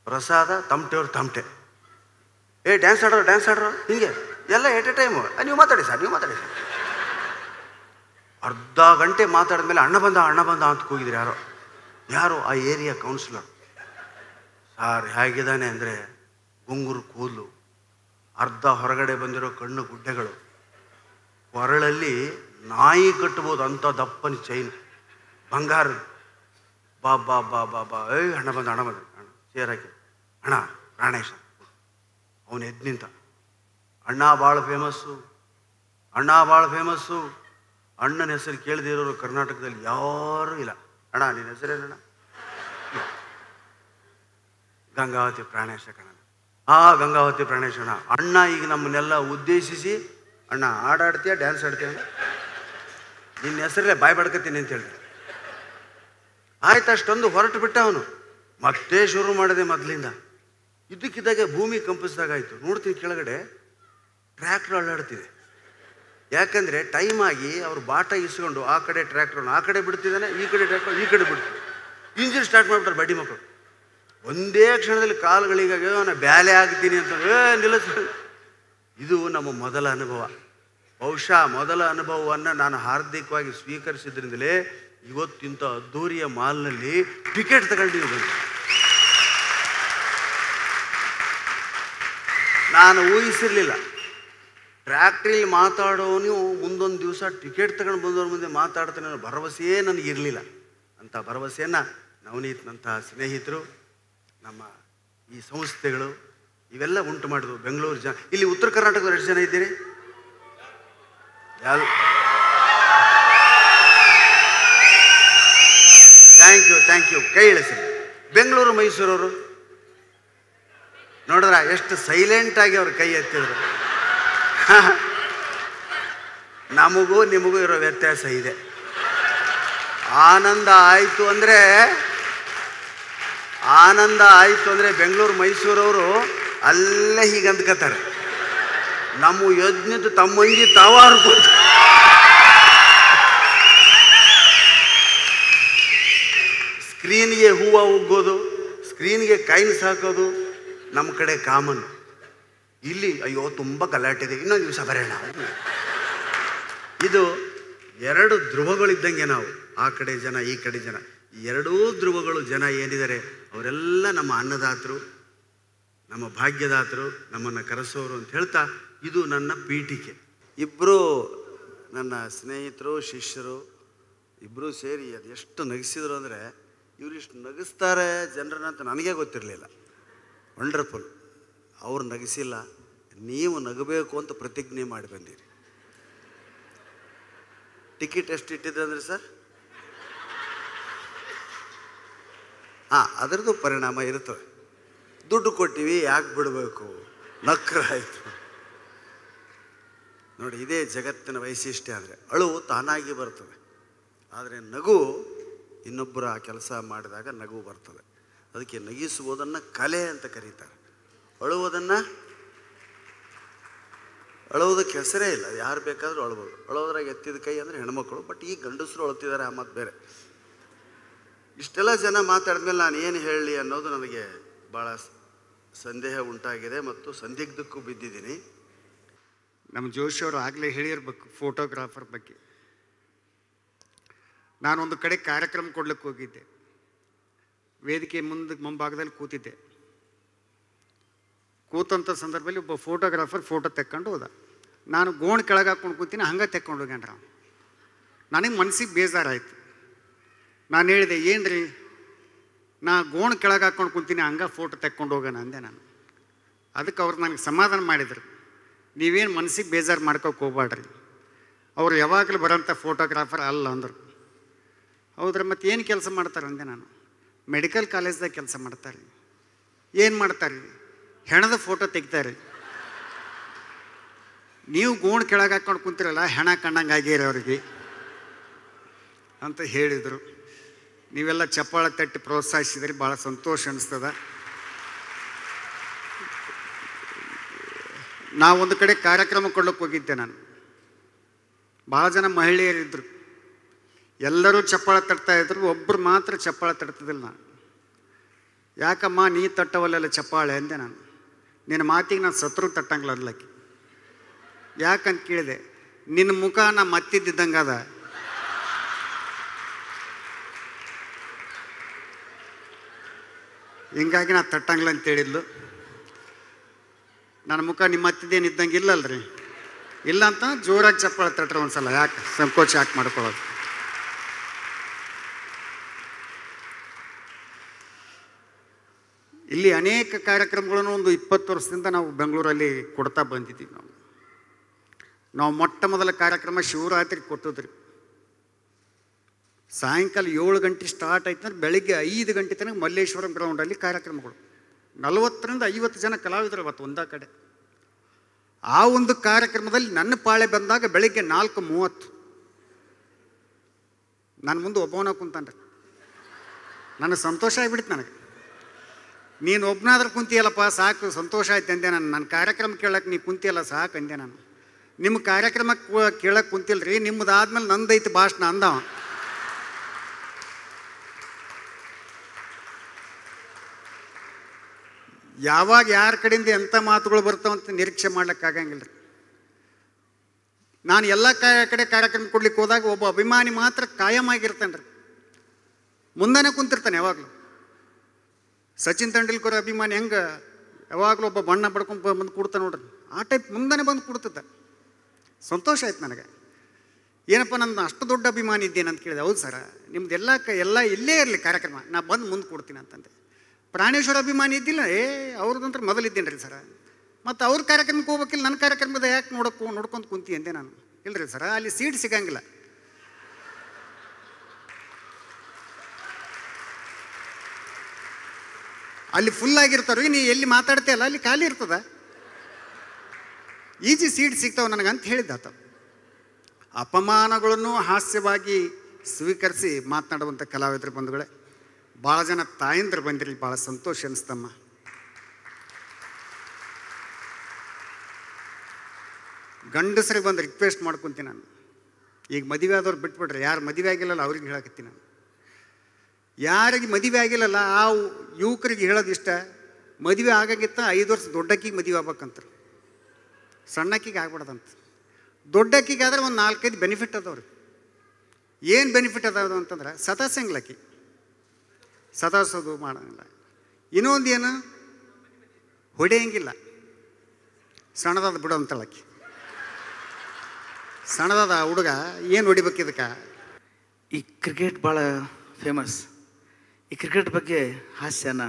ಪ್ರಸಾದ ತಮಟೆವ್ರು ತಮಟೆ. ಏ ಡ್ಯಾನ್ಸ್ ಆಡೋರು ಡ್ಯಾನ್ಸ್ ಆಡೋರು? ಹಿಂಗೆ. ಎಲ್ಲ ಎಟ್ ಎ ಟೈಮು ನೀವು ಮಾತಾಡಿ ಸರ್, ನೀವು ಮಾತಾಡಿ ಸರ್. ಅರ್ಧ ಗಂಟೆ ಮಾತಾಡಿದ ಮೇಲೆ ಅಣ್ಣ ಬಂದ ಅಣ್ಣ ಬಂದ ಅಂತ ಕೂಗಿದ್ರು ಯಾರೋ. ಯಾರು ಆ ಏರಿಯಾ ಕೌನ್ಸಿಲರ್ ಸಾರ್ ಹೇಗಿದ್ದಾನೆ ಅಂದರೆ ಗುಂಗುರು ಕೂದಲು. ಅರ್ಧ ಹೊರಗಡೆ ಬಂದಿರೋ ಕಣ್ಣು ಗುಡ್ಡೆಗಳು. ಕೊರಳಲ್ಲಿ ನಾಯಿ ಕಟ್ಬೋದು ಅಂಥ ದಪ್ಪನ ಚೈನ್ ಬಂಗಾರ. ಬಾ ಬಾ ಬಾ ಬಾ ಬಾ. ಏಯ್ ಹಣ ಬಂದ ಹಣ ಬಂದ. ಚೇರ್ ಹಾಕಿ. ಅಣ್ಣ, ಪ್ರಾಣೇಶ. ಅವನು ಎದ್ದು ನಿಂತ. ಅಣ್ಣ ಭಾಳ ಫೇಮಸ್ಸು ಅಣ್ಣ ಭಾಳ ಫೇಮಸ್ಸು ಅಣ್ಣನ ಹೆಸರು ಕೇಳದೇ ಇರೋರು ಕರ್ನಾಟಕದಲ್ಲಿ ಯಾರೂ ಇಲ್ಲ. ಅಣ್ಣ, ನಿನ್ನ ಹೆಸರೇನಣ್ಣ ಗಂಗಾವತಿ ಪ್ರಾಣೇಶ ಕಣ ಆ, ಗಂಗಾವತಿ ಪ್ರಾಣೇಶ, ಅಣ್ಣ. ಅಣ್ಣ ಈಗ ನಮ್ಮನ್ನೆಲ್ಲ ಉದ್ದೇಶಿಸಿ, ಅಣ್ಣ ಹಾಡಾಡ್ತೀಯ ಡ್ಯಾನ್ಸ್ ಆಡ್ತೀಯ ನಿನ್ನ ಹೆಸರಲ್ಲೇ ಬಾಯ್ ಬಡ್ಕತೀನಿ ಅಂತ ಹೇಳಿ ಆಯ್ತು, ಅಷ್ಟೊಂದು ಹೊರಟು ಬಿಟ್ಟ ಅವನು. ಮತ್ತೆ ಶುರು ಮಾಡಿದೆ ಮೊದಲಿಂದ. ಇದ್ದಕ್ಕಿದ್ದಾಗೆ ಭೂಮಿ ಕಂಪಿಸಿದಾಗಾಯಿತು ನೋಡ್ತೀನಿ ಕೆಳಗಡೆ ಟ್ರ್ಯಾಕ್ಟ್ರ್ ಅಳ್ಳಾಡ್ತಿದೆ ಯಾಕಂದರೆ ಟೈಮ್ ಆಗಿ ಅವ್ರು ಬಾಟ ಇಸ್ಕೊಂಡು ಆ ಕಡೆ ಟ್ರ್ಯಾಕ್ಟರ್ನ ಆ ಕಡೆ ಬಿಡ್ತಿದ್ದಾನೆ, ಈ ಕಡೆ ಟ್ರ್ಯಾಕ್ಟರ್ ಈ ಕಡೆ ಬಿಡ್ತಿದ್ದೆ ಇಂಜಿನ್ ಸ್ಟಾರ್ಟ್ ಮಾಡ್ಬಿಟ್ರೆ ಬಡ್ಡಿ ಮಕ್ಕಳು ಒಂದೇ ಕ್ಷಣದಲ್ಲಿ ಕಾಲುಗಳಿಗಾಗಿ ನಾನು ಬ್ಯಾಲೆ ಆಗ್ತೀನಿ ಅಂತ, ಏ, ನಿಲ್ಲಿಸ್. ಇದು ನಮ್ಮ ಮೊದಲ ಅನುಭವ. ಬಹುಶಃ ಮೊದಲ ಅನುಭವವನ್ನು ನಾನು ಹಾರ್ದಿಕವಾಗಿ ಸ್ವೀಕರಿಸಿದ್ರಿಂದಲೇ ಇವತ್ತಿಂಥ ಅದ್ಧೂರಿಯ ಮಾಲ್ನಲ್ಲಿ ಟಿಕೆಟ್ ಬಂದು ನಾನು ಊಹಿಸಿರಲಿಲ್ಲ. ಟ್ರ್ಯಾಕ್ಟ್ರಿಲಿ ಮಾತಾಡೋನು ಮುಂದೊಂದು ದಿವಸ ಟಿಕೆಟ್ ತಗೊಂಡು ಬಂದವ್ರ ಮುಂದೆ ಮಾತಾಡ್ತಾನೆ ಅನ್ನೋ ಭರವಸೆಯೇ ನನಗೆ ಇರಲಿಲ್ಲ. ಅಂಥ ಭರವಸೆಯನ್ನು ನವನೀತ್ನಂತಹ ಸ್ನೇಹಿತರು, ನಮ್ಮ ಈ ಸಂಸ್ಥೆಗಳು ಇವೆಲ್ಲ ಉಂಟು ಮಾಡಿದ್ರು. ಬೆಂಗಳೂರು ಜನ. ಇಲ್ಲಿ ಉತ್ತರ ಕರ್ನಾಟಕದ ಎಷ್ಟು ಜನ ಇದ್ದೀರಿ? ಯಾರು ಥ್ಯಾಂಕ್ ಯು ಥ್ಯಾಂಕ್ ಯು ಕೈ ಇಳಿಸಿ. ಬೆಂಗಳೂರು, ಮೈಸೂರವರು. ನೋಡಿದ್ರ ಎಷ್ಟು ಸೈಲೆಂಟ್ ಆಗಿ ಅವ್ರ ಕೈ ಎತ್ತಿದ್ರು. (laughs) ನಮಗೂ ನಿಮಗೂ ಇರೋ ವ್ಯತ್ಯಾಸ ಇದೆ. ಆನಂದ ಆಯಿತು ಅಂದರೆ, ಆನಂದ ಆಯಿತು ಅಂದರೆ ಬೆಂಗಳೂರು, ಮೈಸೂರವರು ಅಲ್ಲೇ ಹೀಗೆ ಅಂದ್ಕೋತಾರೆ ನಮ್ಮ ಯಜ್ಞದ ತಮ್ಮಂಗಿ ತಾವ ಅನ್ಕೊಂತ ಸ್ಕ್ರೀನ್ಗೆ ಹೂವು ಉಗ್ಗೋದು, ಸ್ಕ್ರೀನ್ಗೆ ಕೈನ್ಸ್ ಹಾಕೋದು ನಮ್ಮ ಕಡೆ ಕಾಮನ್. ಇಲ್ಲಿ ಅಯ್ಯೋ ತುಂಬ ಗಲಾಟೆ ಇದೆ ಇನ್ನೊಂದು ದಿವಸ ಬರೋಣ. ಇದು ಎರಡು ಧ್ರುವಗಳಿದ್ದಂಗೆ ನಾವು, ಆ ಕಡೆ ಜನ, ಈ ಕಡೆ ಜನ. ಎರಡೂ ಧ್ರುವಗಳು ಜನ ಏನಿದ್ದಾರೆ, ಅವರೆಲ್ಲ ನಮ್ಮ ಅನ್ನದಾತರು, ನಮ್ಮ ಭಾಗ್ಯದಾತರು, ನಮ್ಮನ್ನು ಕರೆಸೋರು ಅಂತ ಹೇಳ್ತಾ ಇದು ನನ್ನ ಪೀಠಿಕೆ. ಇಬ್ಬರು ನನ್ನ ಸ್ನೇಹಿತರು, ಶಿಷ್ಯರು ಇಬ್ಬರು ಸೇರಿ ಅದು ಎಷ್ಟು ನಗಿಸಿದ್ರು ಅಂದರೆ ಇವರಿಷ್ಟು ನಗಿಸ್ತಾರೆ ಜನರನ್ನ ಅಂತ ನನಗೆ ಗೊತ್ತಿರಲಿಲ್ಲ. ವಂಡರ್ಫುಲ್ ಅವ್ರು ನಗಿಸಿಲ್ಲ. ನೀವು ನಗಬೇಕು ಅಂತ ಪ್ರತಿಜ್ಞೆ ಮಾಡಿ ಬಂದಿರಿ. ಟಿಕೆಟ್ ಎಷ್ಟು ಇಟ್ಟಿದ್ರಂದ್ರೆ ಸರ್? ಹಾಂ, ಅದರದ್ದು ಪರಿಣಾಮ ಇರುತ್ತೆ ದುಡ್ಡು ಕೊಟ್ಟಿವಿ, ಯಾಕೆ ಬಿಡಬೇಕು? ನಕ್ರ ಆಯಿತು ನೋಡಿ, ಇದೇ ಜಗತ್ತಿನ ವೈಶಿಷ್ಟ್ಯ ಅಂದರೆ ಅಳು ತಾನಾಗಿ ಬರ್ತದೆ. ಆದರೆ ನಗು ಇನ್ನೊಬ್ಬರ ಆ ಕೆಲಸ ಮಾಡಿದಾಗ ನಗು ಬರ್ತದೆ. ಅದಕ್ಕೆ ನಗಿಸುವುದನ್ನು ಕಲೆ ಅಂತ ಕರೀತಾರೆ. ಅಳುವುದನ್ನು ಅಳುವುದಕ್ಕೆ ಹೆಸರೇ ಇಲ್ಲ ಯಾರು ಬೇಕಾದರೂ ಅಳ್ಬೋದು. ಅಳೋದ್ರಾಗ ಎತ್ತಿದ ಕೈ ಅಂದರೆ ಹೆಣ್ಮಕ್ಳು, ಬಟ್ ಈ ಗಂಡಸರು ಅಳುತ್ತಿದ್ದಾರೆ ಆ ಮಾತು ಬೇರೆ. ಇಷ್ಟೆಲ್ಲ ಜನ ಮಾತಾಡಿದ್ಮೇಲೆ ನಾನು ಏನು ಹೇಳಲಿ ಅನ್ನೋದು ನನಗೆ ಭಾಳ ಸಂದೇಹ ಉಂಟಾಗಿದೆ ಮತ್ತು ಸಂದಿಗ್ಧಕ್ಕೂ ಬಿದ್ದಿದ್ದೀನಿ. ನಮ್ಮ ಜೋಶಿ ಅವರು ಆಗಲೇ ಹೇಳಿರ್ಬೇಕು ಫೋಟೋಗ್ರಾಫರ್ ಬಗ್ಗೆ. ನಾನೊಂದು ಕಡೆ ಕಾರ್ಯಕ್ರಮ ಕೊಡ್ಲಿಕ್ಕೆ ಹೋಗಿದ್ದೆ. ವೇದಿಕೆ ಮುಂದೆ ಮುಂಭಾಗದಲ್ಲಿ ಕೂತಿದ್ದೆ. ಕೂತಂಥ ಸಂದರ್ಭದಲ್ಲಿ ಒಬ್ಬ ಫೋಟೋಗ್ರಾಫರ್ ಫೋಟೋ ತೆಕ್ಕೊಂಡು ಹೋದ. ನಾನು ಗೋಣ್ ಕೆಳಗೆ ಹಾಕ್ಕೊಂಡು ಕೂತೀನಿ, ಹಂಗೆ ತೆಕ್ಕೊಂಡು ಹೋಗ್ಯಾನ್ರ. ನನಗೆ ಮನಸ್ಸಿಗೆ ಬೇಜಾರಾಯಿತು. ನಾನು ಹೇಳಿದೆ ಏನು ರೀ ನಾ ಗೋಣ್ ಕೆಳಗೆ ಹಾಕ್ಕೊಂಡು ಕೂತೀನಿ, ಹಂಗೆ ಫೋಟೋ ತೆಕ್ಕೊಂಡು ಹೋಗೋಣ ಅಂದೆ ನಾನು. ಅದಕ್ಕೆ ಅವ್ರು ನನಗೆ ಸಮಾಧಾನ ಮಾಡಿದರು. ನೀವೇನು ಮನಸ್ಸಿಗೆ ಬೇಜಾರು ಮಾಡ್ಕೋಕೆ ಹೋಗ್ಬೇಡ್ರಿ ಅವ್ರು ಯಾವಾಗಲೂ ಬರೋಂಥ ಫೋಟೋಗ್ರಾಫರ್ ಅಲ್ಲ ಅಂದರು. ಹೌದ್ರ, ಮತ್ತೆ ಏನು ಕೆಲಸ ಮಾಡ್ತಾರೆ ಅಂದೆ ನಾನು. ಮೆಡಿಕಲ್ ಕಾಲೇಜ್ದಾಗ ಕೆಲಸ ಮಾಡ್ತಾರೆ. ಏನು ಮಾಡ್ತಾರೆ? ಹೆಣದ ಫೋಟೋ ತೆಗಿತಾರೆ. ನೀವು ಗೋಣ್ ಕೆಳಗೆ ಹಾಕ್ಕೊಂಡು ಕುಂತಿರಲ್ಲ, ಹೆಣ ಕಂಡಂಗೆ ಆಗ್ಯಾರ ಅವ್ರಿಗೆ. ಅಂತ ಹೇಳಿದರು. ನೀವೆಲ್ಲ ಚಪ್ಪಾಳೆ ತಟ್ಟಿ ಪ್ರೋತ್ಸಾಹಿಸಿದ್ರಿ ಭಾಳ ಸಂತೋಷ ಅನಿಸ್ತದ. ನಾವೊಂದು ಕಡೆ ಕಾರ್ಯಕ್ರಮ ಕೊಡ್ಲಿಕ್ಕೆ ಹೋಗಿದ್ದೆ ನಾನು. ಭಾಳ ಜನ ಮಹಿಳೆಯರಿದ್ದರು ಎಲ್ಲರೂ ಚಪ್ಪಾಳ ತಟ್ತಾ ಇದ್ರು ಒಬ್ಬರು ಮಾತ್ರ ಚಪ್ಪಾಳ ತಟ್ತಿದ್ದಿಲ್ಲ ನಾನು. ಯಾಕಮ್ಮ, ನೀ ತಟ್ಟವಲ್ಲೆಲ್ಲ ಚಪ್ಪಾಳೆ ಅಂದೆ ನಾನು. ನಿನ್ನ ಮಾತಿಗೆ ನಾನು ಸತ್ರು ತಟ್ಟಂಗಿಲ್ಲ ಅದ್ಲಕ್ಕಿ. ಯಾಕಂತ ಕೇಳಿದೆ, ನಿನ್ನ ಮುಖ ನಾ ಮತ್ತಿದ್ದಂಗೆ ಅದ ಹಿಂಗಾಗಿ ನಾ ತಟ್ಟಂಗಿಲ್ಲ ಅಂತ ಹೇಳಿದ್ಲು. ನನ್ನ ಮುಖ ನಿಮ್ಮ ಹತ್ತಿದ್ದೇನು ಇದ್ದಂಗೆ ಇಲ್ಲಲ್ರಿ? ಇಲ್ಲ ಅಂತ ಜೋರಾಗಿ ಚಪ್ಪಾಳೆ ತಟ್ರೆ ಒಂದ್ಸಲ, ಯಾಕೆ? ಸಂಕೋಚ ಯಾಕೆ ಮಾಡ್ಕೊಳ್ಳೋದು? ಇಲ್ಲಿ ಅನೇಕ ಕಾರ್ಯಕ್ರಮಗಳನ್ನು ಒಂದು ಇಪ್ಪತ್ತು ವರ್ಷದಿಂದ ನಾವು ಬೆಂಗಳೂರಲ್ಲಿ ಕೊಡ್ತಾ ಬಂದಿದ್ದೀವಿ ನಾವು. ನಾವು ಮೊಟ್ಟ ಮೊದಲ ಕಾರ್ಯಕ್ರಮ ಶಿವರಾತ್ರಿ ಕೊಟ್ಟಿದ್ರಿ. ಸಾಯಂಕಾಲ ಏಳು ಗಂಟೆ ಸ್ಟಾರ್ಟ್ ಆಯ್ತು ಅಂದ್ರೆ ಬೆಳಿಗ್ಗೆ ಐದು ಗಂಟೆ ತನಕ ಮಲ್ಲೇಶ್ವರಂ ಗ್ರೌಂಡಲ್ಲಿ ಕಾರ್ಯಕ್ರಮಗಳು. ನಲವತ್ತರಿಂದ ಐವತ್ತು ಜನ ಕಲಾವಿದರು ಅವತ್ತು ಒಂದೇ ಕಡೆ. ಆ ಒಂದು ಕಾರ್ಯಕ್ರಮದಲ್ಲಿ ನನ್ನ ಪಾಳೆ ಬಂದಾಗ ಬೆಳಿಗ್ಗೆ ನಾಲ್ಕು ಮೂವತ್ತು. ನನ್ನ ಮುಂದೆ ಒಬ್ಬವನ ಕುಂತಾನ್ರಿ. ನನಗೆ ಸಂತೋಷ ಆಗಿಬಿಡ್ತು ನನಗೆ. ನೀನು ಒಬ್ಬನಾದ್ರೂ ಕುಂತಿಯಲ್ಲಪ್ಪ, ಸಾಕು, ಸಂತೋಷ ಆಯ್ತು ಅಂದೆ ನಾನು. ನನ್ನ ಕಾರ್ಯಕ್ರಮ ಕೇಳಕ್ಕೆ ನೀ ಕುಂತಿಯಲ್ಲ, ಸಾಕು ಅಂದೆ ನಾನು. ನಿಮ್ಮ ಕಾರ್ಯಕ್ರಮ ಕೇಳಕ್ಕೆ ಕುಂತಿಲ್ರಿ ನಿಮ್ಮದಾದ್ಮೇಲೆ ನಂದೈತಿ ಭಾಷಣ ಅಂದವ. ಯಾವಾಗ ಯಾರ ಕಡೆಯಿಂದ ಎಂಥ ಮಾತುಗಳು ಬರ್ತಾವಂತ ನಿರೀಕ್ಷೆ ಮಾಡ್ಲಿಕ್ಕಾಗಂಗಿಲ್ಲ ರೀ ನಾನು ಎಲ್ಲ ಕಡೆ ಕಾರ್ಯಕ್ರಮ ಕೊಡ್ಲಿಕ್ಕೆ ಹೋದಾಗ ಒಬ್ಬ ಅಭಿಮಾನಿ ಮಾತ್ರ ಕಾಯಂ ಆಗಿರ್ತಾನೆ ರೀ ಮುಂದೆನೇ ಕುಂತಿರ್ತಾನೆ ಯಾವಾಗಲೂ. ಸಚಿನ್ ತೆಂಡೂಲ್ಕರ್ ಅಭಿಮಾನಿ ಹೆಂಗೆ ಯಾವಾಗಲೂ ಒಬ್ಬ ಬಣ್ಣ ಬಡ್ಕೊಂಡು ಬಂದು ಕೊಡ್ತಾನೆ ನೋಡ್ರಿ. ಆ ಟೈಪ್ ಮುಂದಾನೆ ಬಂದು ಕೊಡ್ತಿದ್ದ ಸಂತೋಷ ಆಯ್ತು ನನಗೆ. ಏನಪ್ಪ ನನ್ನ ಅಷ್ಟು ದೊಡ್ಡ ಅಭಿಮಾನಿ ಇದ್ದೇನೆ ಅಂತ ಕೇಳಿದೆ. ಹೌದು ಸರ ನಿಮ್ದು ಎಲ್ಲ ಕ, ಎಲ್ಲ ಇಲ್ಲೇ ಇರಲಿ ಕಾರ್ಯಕ್ರಮ. ನಾ ಬಂದು ಮುಂದೆ ಕೊಡ್ತೀನಿ ಅಂತಂದೆ. ಪ್ರಾಣೇಶ್ವರ ಅಭಿಮಾನಿ ಇದ್ದಿಲ್ಲ. ಏ ಅವ್ರದಂತ್ರ ಮೊದಲಿದ್ದೇನೆ ರೀ ಸರ? ಮತ್ತು ಅವ್ರ ಕಾರ್ಯಕ್ರಮಕ್ಕೆ ಹೋಗ್ಬೇಕಿಲ್ಲ ನನ್ನ ಕಾರ್ಯಕ್ರಮದ ಯಾಕೆ ನೋಡಕ್ಕೂ ನೋಡ್ಕೊಂಡು ಕುಂತಿ ಅಂದೆ ನಾನು. ಇಲ್ರಿ ಸರ, ಅಲ್ಲಿ ಸೀಟ್ ಸಿಗಂಗಿಲ್ಲ. ಅಲ್ಲಿ ಫುಲ್ ಆಗಿರ್ತಾರೋ ನೀ ಎಲ್ಲಿ ಮಾತಾಡ್ತೀಯಲ್ಲ ಅಲ್ಲಿ ಖಾಲಿ ಇರ್ತದ. ಈಜಿ ಸೀಟ್ ಸಿಗ್ತಾವೆ ನನಗಂತ ಹೇಳಿದ್ದಾತ ಅಪಮಾನಗಳನ್ನು ಹಾಸ್ಯವಾಗಿ ಸ್ವೀಕರಿಸಿ ಮಾತನಾಡುವಂಥ ಕಲಾವಿದರು ಬಂಧುಗಳೇ. ಭಾಳ ಜನ ತಾಯಂದ್ರು ಬಂದಿರಲಿ ಭಾಳ ಸಂತೋಷ ಅನಿಸ್ತಮ್ಮ. ಗಂಡಸರಿಗೆ ಬಂದು ರಿಕ್ವೆಸ್ಟ್ ಮಾಡ್ಕೊತೀನಿ ನಾನು. ಈಗ ಮದುವೆ ಆದವ್ರು ಬಿಟ್ಬಿಟ್ರೆ ಯಾರು ಮದುವೆ ಆಗಿಲ್ಲಲ್ಲ ಅವ್ರಿಗೆ ಹೇಳಕತ್ತೀನಿ ನಾನು. ಯಾರಿಗೆ ಮದುವೆ ಆಗಿಲ್ಲಲ್ಲ, ಆ ಯುವಕರಿಗೆ ಹೇಳೋದು ಇಷ್ಟ. ಮದುವೆ ಆಗಾಗಿತ್ತ ಐದು ವರ್ಷ ದೊಡ್ಡಕ್ಕಿಗೆ ಮದುವೆ ಆಗ್ಬೇಕಂತಾರೆ. ಸಣ್ಣಕ್ಕಿಗೆ ಆಗ್ಬಾರ್ದಂತ. ದೊಡ್ಡಕ್ಕಿಗೆ ಆದ್ರೆ ಒಂದು ನಾಲ್ಕೈದು ಬೆನಿಫಿಟ್ ಅದಾವ್ರಿ. ಏನು ಬೆನಿಫಿಟ್ ಅದಾವ ಅಂತಂದ್ರೆ ಸತಾಸಂಗ್ಲಕ್ಕಿ ಸತಾಸೋದು ಮಾಡೋಂಗಿಲ್ಲ. ಇನ್ನೊಂದು ಏನು? ಹೊಡೆಯಂಗಿಲ್ಲ. ಸಣ್ಣದಾದ ಬಿಡು ಅಂತಳಕ್ಕೆ ಸಣ್ಣದಾದ ಹುಡುಗ ಏನು ಹೊಡಿಬೇಕು ಇದಕ್ಕೆ? ಈ ಕ್ರಿಕೆಟ್ ಭಾಳ ಫೇಮಸ್ ಈ ಕ್ರಿಕೆಟ್ ಬಗ್ಗೆ ಹಾಸ್ಯನ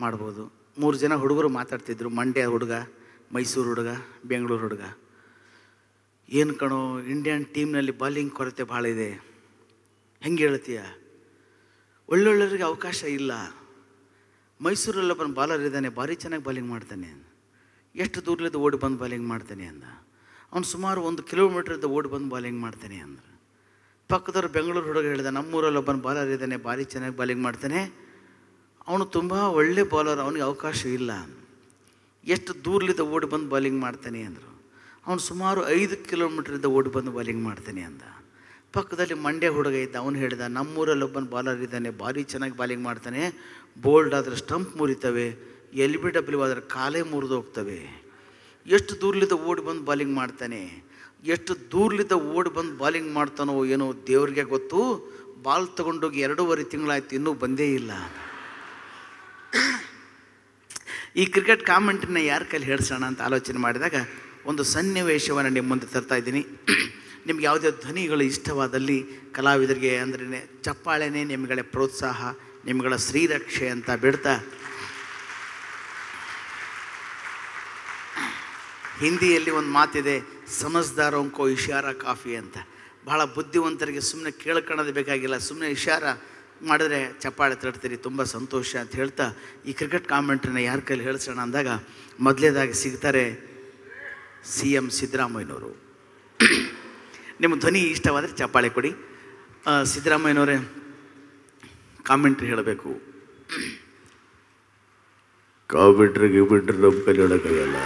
ಮಾಡ್ಬೋದು. ಮೂರು ಜನ ಹುಡುಗರು ಮಾತಾಡ್ತಿದ್ರು, ಮಂಡ್ಯ ಹುಡುಗ, ಮೈಸೂರು ಹುಡುಗ, ಬೆಂಗಳೂರು ಹುಡುಗ. ಏನು ಕಣೋ ಇಂಡಿಯನ್ ಟೀಮ್ನಲ್ಲಿ ಬಾಲಿಂಗ್ ಕೊರತೆ ಭಾಳ ಇದೆ. ಹೆಂಗೆ ಹೇಳ್ತೀಯ? ಒಳ್ಳೊಳ್ಳೆಯವ್ರಿಗೆ ಅವಕಾಶ ಇಲ್ಲ. ಮೈಸೂರಲ್ಲೊಬ್ಬನ ಬಾಲರ್ ಇದ್ದಾನೆ, ಭಾರಿ ಚೆನ್ನಾಗಿ ಬಾಲಿಂಗ್ ಮಾಡ್ತಾನೆ ಎಷ್ಟು ದೂರಲಿದ್ದು ಓಡಿ ಬಂದು ಬಾಲಿಂಗ್ ಮಾಡ್ತಾನೆ ಅಂದ. ಅವ್ನು ಸುಮಾರು ಒಂದು ಕಿಲೋಮೀಟ್ರಿಂದ ಓಡಿ ಬಂದು ಬಾಲಿಂಗ್ ಮಾಡ್ತಾನೆ ಅಂದ್ರೆ ಪಕ್ಕದವ್ರು ಬೆಂಗಳೂರು ಹುಡುಗ ಹೇಳಿದ ನಮ್ಮೂರಲ್ಲಿ ಒಬ್ಬನ ಬಾಲರ್ ಇದ್ದಾನೆ, ಭಾರಿ ಚೆನ್ನಾಗಿ ಬಾಲಿಂಗ್ ಮಾಡ್ತಾನೆ. ಅವನು ತುಂಬ ಒಳ್ಳೆ ಬಾಲರ್ ಅವನಿಗೆ ಅವಕಾಶ ಇಲ್ಲ ಎಷ್ಟು ದೂರಲಿದ್ದ ಓಡಿ ಬಂದು ಬಾಲಿಂಗ್ ಮಾಡ್ತಾನೆ ಅಂದರು. ಅವನು ಸುಮಾರು ಐದು ಕಿಲೋಮೀಟ್ರಿಂದ ಓಡಿ ಬಂದು ಬಾಲಿಂಗ್ ಮಾಡ್ತಾನೆ ಅಂದ. ಪಕ್ಕದಲ್ಲಿ ಮಂಡ್ಯ ಹುಡುಗ ಇದ್ದ, ಅವನು ಹೇಳಿದ, ನಮ್ಮೂರಲ್ಲಿ ಒಬ್ಬನ ಬಾಲರ್ ಇದ್ದಾನೆ, ಭಾರಿ ಚೆನ್ನಾಗಿ ಬಾಲಿಂಗ್ ಮಾಡ್ತಾನೆ ಬೋಲ್ಡ್ ಆದರೆ ಸ್ಟಂಪ್ ಮುರಿತವೆ ಎಲ್ ಬಿ ಡಬ್ಲ್ಯೂ ಆದರೆ ಕಾಲೇ ಮುರಿದು ಹೋಗ್ತವೆ. ಎಷ್ಟು ದೂರಲಿದ್ದ ಓಡಿ ಬಂದು ಬಾಲಿಂಗ್ ಮಾಡ್ತಾನೆ, ಎಷ್ಟು ದೂರಲಿದ್ದ ಓಡಿ ಬಂದು ಬಾಲಿಂಗ್ ಮಾಡ್ತಾನೋ ಏನೋ ದೇವ್ರಿಗೆ ಗೊತ್ತು ಬಾಲ್ ತಗೊಂಡೋಗಿ ಎರಡೂವರೆ ತಿಂಗಳಾಯ್ತು, ಇನ್ನೂ ಬಂದೇ ಇಲ್ಲ. ಈ ಕ್ರಿಕೆಟ್ ಕಾಮೆಂಟನ್ನ ಯಾರ ಕೈಲಿ ಹೇಳ್ಸೋಣ ಅಂತ ಆಲೋಚನೆ ಮಾಡಿದಾಗ, ಒಂದು ಸನ್ನಿವೇಶವನ್ನು ನಿಮ್ಮ ಮುಂದೆ ತರ್ತಾ ಇದ್ದೀನಿ. ನಿಮ್ಗೆ ಯಾವುದೇ ಧ್ವನಿಗಳು ಇಷ್ಟವಾದಲ್ಲಿ ಕಲಾವಿದರಿಗೆ ಅಂದ್ರೆ ಚಪ್ಪಾಳೆನೇ ನಿಮ್ಗಳ ಪ್ರೋತ್ಸಾಹ, ನಿಮ್ಗಳ ಶ್ರೀರಕ್ಷೆ ಅಂತ ಬಿಡ್ತಾ. ಹಿಂದಿಯಲ್ಲಿ ಒಂದು ಮಾತಿದೆ ಸಮಜ್ದಾರೋಂಕೋ ಇಶಾರ ಕಾಫಿ ಅಂತ. ಭಾಳ ಬುದ್ಧಿವಂತರಿಗೆ ಸುಮ್ಮನೆ ಕೇಳ್ಕೊಳ್ಳೋದು ಬೇಕಾಗಿಲ್ಲ ಸುಮ್ಮನೆ ಇಶಾರ ಮಾಡಿದ್ರೆ ಚಪ್ಪಾಳೆ ತಡ್ತೀರಿ ತುಂಬ ಸಂತೋಷ ಅಂತ ಹೇಳ್ತಾ. ಈ ಕ್ರಿಕೆಟ್ ಕಾಮೆಂಟ್ರನ್ನ ಯಾರ ಕೈಲಿ ಹೇಳ್ಸೋಣ ಅಂದಾಗ, ಮೊದಲೇದಾಗಿ ಸಿಗ್ತಾರೆ ಸಿ ಎಂ ಸಿದ್ದರಾಮಯ್ಯನವರು. ನಿಮ್ಮ ಧ್ವನಿ ಇಷ್ಟವಾದರೆ ಚಪ್ಪಾಳೆ ಕೊಡಿ. ಸಿದ್ದರಾಮಯ್ಯನವರೇ ಕಾಮೆಂಟ್ರಿ ಹೇಳಬೇಕು. ಕಾಮೆಂಟ್ರಿ ಗಿಮೆಂಟ್ರಿ ನಮ್ಮ ಕೈ ಹೇಳೋಕ್ಕಾಗಲ್ಲ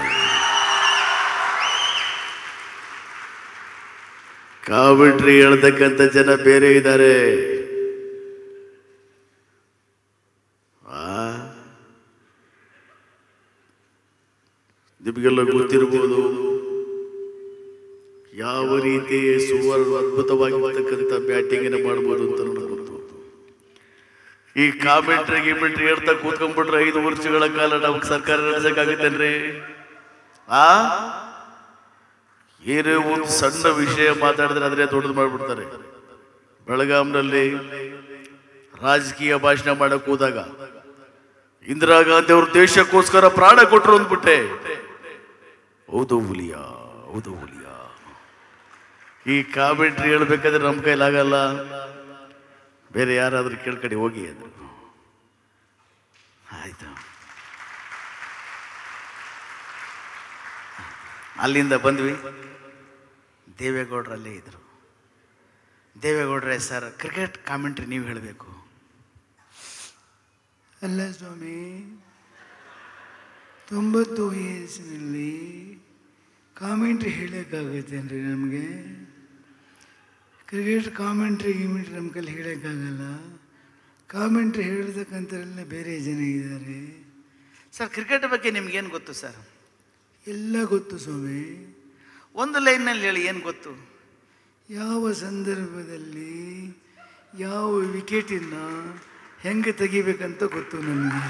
ಕಾಮೆಂಟ್ರಿ ಹೇಳ್ತಕ್ಕಂಥ ಜನ ಬೇರೆ ಇದ್ದಾರೆ? ನಿಮಗೆಲ್ಲ ಗೊತ್ತಿರ್ಬೋದು. ಯಾವ ರೀತಿ ಸುವರ್ಣ ಅದ್ಭುತವಾಗಿರ್ತಕ್ಕಂಥ ಬ್ಯಾಟಿಂಗ್ ಮಾಡ್ಬೋದು ಅಂತ ನನಗೆ ಗೊತ್ತು. ಈ ಕಾಮೆಂಟ್ರಿ ಗಿಮೆಂಟ್ರಿ ಹೇಳ್ತಾ ಕೂತ್ಕೊಂಡ್ಬಿಟ್ರೆ ಐದು ವರ್ಷಗಳ ಕಾಲ ನಮ್ಗೆ ಸರ್ಕಾರ ನಡೆಸಕ್ಕಾಗುತ್ತೇನ್ರಿ? ಆ? ಏನೇ ಒಂದು ಸಣ್ಣ ವಿಷಯ ಮಾತಾಡಿದ್ರೆ ಅದನ್ನೇ ದೊಡ್ಡದು ಮಾಡಿಬಿಡ್ತಾರೆ. ಬೆಳಗಾಂನಲ್ಲಿ ರಾಜಕೀಯ ಭಾಷಣ ಮಾಡಕ್ ಹೋದಾಗ ಇಂದಿರಾ ಗಾಂಧಿ ಅವರು ದೇಶಕ್ಕೋಸ್ಕರ ಪ್ರಾಣ ಕೊಟ್ಟರು ಅಂದ್ಬಿಟ್ಟೆ. ಹೌದು ಹುಲಿಯ ಹೌದು ಹುಲಿಯ. ಈ ಕಾಮೆಂಟ್ರಿ ಹೇಳ್ಬೇಕಾದ್ರೆ ನಮ್ಮ ಕೈಲಾಗಲ್ಲ ಬೇರೆ ಯಾರಾದರೂ ಕೇಳ್ಕಡೆ ಹೋಗಿ ಅಂದರು. ಆಯಿತು. ಅಲ್ಲಿಂದ ಬಂದ್ವಿ. ದೇವೇಗೌಡರಲ್ಲೇ ಇದ್ದರು ದೇವೇಗೌಡ್ರೆ, ಸರ್, ಕ್ರಿಕೆಟ್ ಕಾಮೆಂಟ್ರಿ ನೀವು ಹೇಳಬೇಕು. ಅಲ್ಲ ಸ್ವಾಮಿ, ತೊಂಬತ್ತು ವಯಸ್ಸಿನಲ್ಲಿ ಕಾಮೆಂಟ್ರಿ ಹೇಳೋಕ್ಕಾಗತ್ತೇನ್ರಿ ನಮಗೆ? ಕ್ರಿಕೆಟ್ ಕಾಮೆಂಟ್ರಿ ಗಿಮೆಂಟ್ರಿ ನಮ್ಮ ಕೈಲಿ ಹೇಳೋಕ್ಕಾಗಲ್ಲ. ಕಾಮೆಂಟ್ರಿ ಹೇಳ್ತಕ್ಕಂಥವ್ರೆಲ್ಲ ಬೇರೆ ಜನ ಇದ್ದಾರೆ. ಸರ್ ಕ್ರಿಕೆಟ್ ಬಗ್ಗೆ ನಿಮ್ಗೇನು ಗೊತ್ತು ಸರ್ ಎಲ್ಲ ಗೊತ್ತು ಸ್ವಾಮಿ. ಒಂದು ಲೈನ್ನಲ್ಲಿ ಹೇಳಿ ಏನು ಗೊತ್ತು? ಯಾವ ಸಂದರ್ಭದಲ್ಲಿ ಯಾವ ವಿಕೆಟನ್ನು ಹೆಂಗೆ ತೆಗಿಬೇಕಂತ ಗೊತ್ತು ನನಗೆ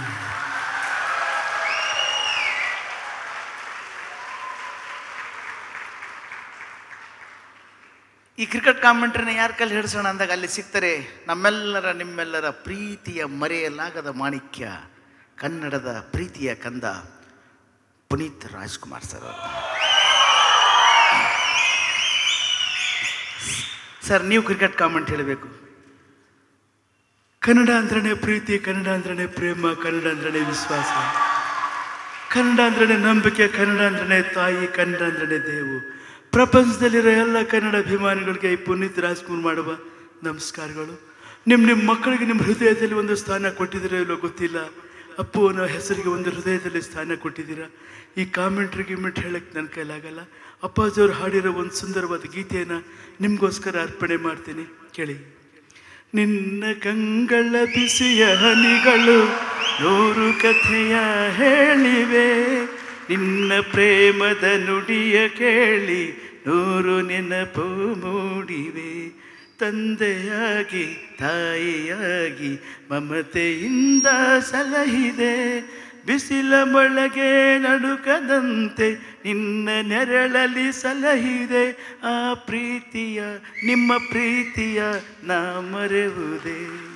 ಈ ಕ್ರಿಕೆಟ್ ಕಾಮೆಂಟ್ರಿನ ಯಾರ ಕಲ್ಲಿ ಹಿಡಿಸೋಣ ಅಂದಾಗ ಅಲ್ಲಿ ಸಿಗ್ತಾರೆ ನಮ್ಮೆಲ್ಲರ, ನಿಮ್ಮೆಲ್ಲರ ಪ್ರೀತಿಯ ಮರೆಯಲಾಗದ ಮಾಣಿಕ್ಯ, ಕನ್ನಡದ ಪ್ರೀತಿಯ ಕಂದ ಪುನೀತ್ ರಾಜ್ಕುಮಾರ್ ಸರ್ ಸರ್, ನೀವು ಕ್ರಿಕೆಟ್ ಕಾಮೆಂಟ್ ಹೇಳಬೇಕು. ಕನ್ನಡ ಅಂದ್ರೇ ಪ್ರೀತಿ, ಕನ್ನಡ ಅಂದ್ರೇ ಪ್ರೇಮ, ಕನ್ನಡ ಅಂದ್ರೇ ವಿಶ್ವಾಸ. ಕನ್ನಡ ಅಂದ್ರೇ ನಂಬಿಕೆ, ಕನ್ನಡ ಅಂದ್ರೇ ತಾಯಿ, ಕನ್ನಡ ಅಂದ್ರೇ ದೇವು. ಪ್ರಪಂಚದಲ್ಲಿರೋ ಎಲ್ಲ ಕನ್ನಡ ಅಭಿಮಾನಿಗಳಿಗೆ ಈ ಪುನೀತ್ ರಾಜ್ಕುಮಾರ್ ಮಾಡುವ ನಮಸ್ಕಾರಗಳು. ನಿಮ್ಮ ನಿಮ್ಮ ಮಕ್ಕಳಿಗೆ ನಿಮ್ಮ ಹೃದಯದಲ್ಲಿ ಒಂದು ಸ್ಥಾನ ಕೊಟ್ಟಿದ್ದೀರೋ ಇಲ್ಲೋ ಗೊತ್ತಿಲ್ಲ. ಅಪ್ಪು ಅನ್ನೋ ಹೆಸರಿಗೆ ಒಂದು ಹೃದಯದಲ್ಲಿ ಸ್ಥಾನ ಕೊಟ್ಟಿದ್ದೀರಾ. ಈ ಕಾಮೆಂಟ್ರಿ ಗಿಮೆಂಟ್ ಹೇಳಕ್ಕೆ ನನ್ನ ಕೈಲಾಗಲ್ಲ. ಅಪ್ಪಾಜಿಯವರು ಹಾಡಿರೋ ಒಂದು ಸುಂದರವಾದ ಗೀತೆಯನ್ನು ನಿಮಗೋಸ್ಕರ ಅರ್ಪಣೆ ಮಾಡ್ತೀನಿ. ಕೇಳಿ. ನಿನ್ನ ಕಂಗಳ ಬಿಸಿಯ ಹನಿಗಳು ನೂರು ಕಥೆಯ ಹೇಳಿವೆ. ನಿನ್ನ ಪ್ರೇಮದ ನುಡಿಯ ಕೇಳಿ ನೂರು ನೆನಪು ಮೂಡಿವೆ. ತಂದೆಯಾಗಿ, ತಾಯಿಯಾಗಿ ಮಮತೆಯಿಂದ ಸಲಹಿದೆ. ಬಿಸಿಲ ಮೊಳಗೆ ನಡುಕದಂತೆ ನಿನ್ನ ನೆರಳಲ್ಲಿ ಸಲಹಿದೆ. ಆ ಪ್ರೀತಿಯ, ನಿಮ್ಮ ಪ್ರೀತಿಯ ನಾ ಮರೆಯುವುದೇ